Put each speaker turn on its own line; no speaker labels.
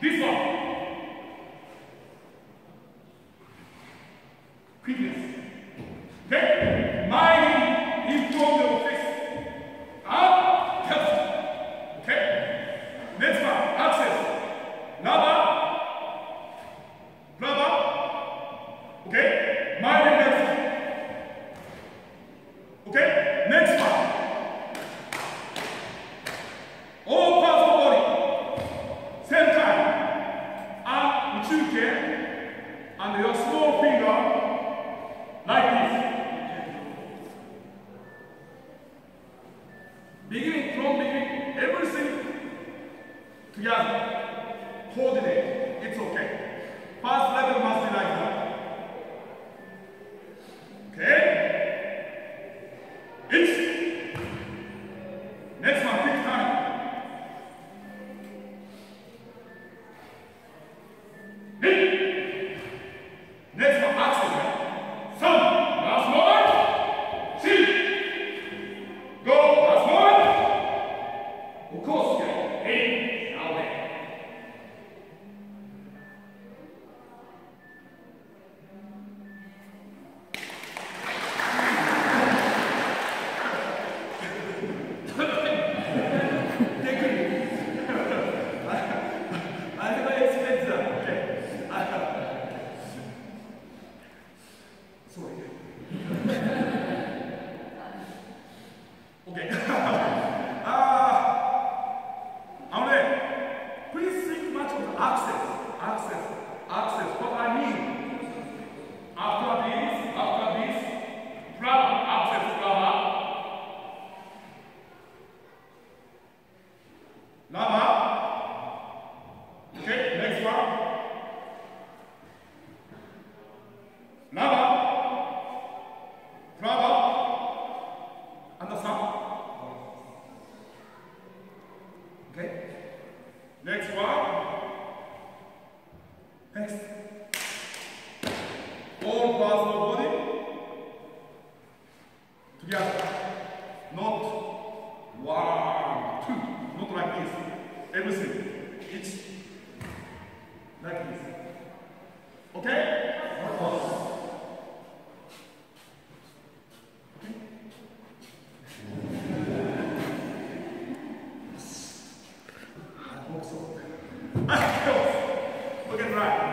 This one. Quickness. Okay? Beginning from beginning, everything together. Coordinate. It's okay. First level must be access. Access. Access. What I mean. After this, after this, flower, access flower. Lava. Okay, next one. Lava. Lava. Understand? Okay. Next one. Next. All parts of the body together. Not one, two. Not like this. Everything. Each like this. Okay? Hope. Look at right.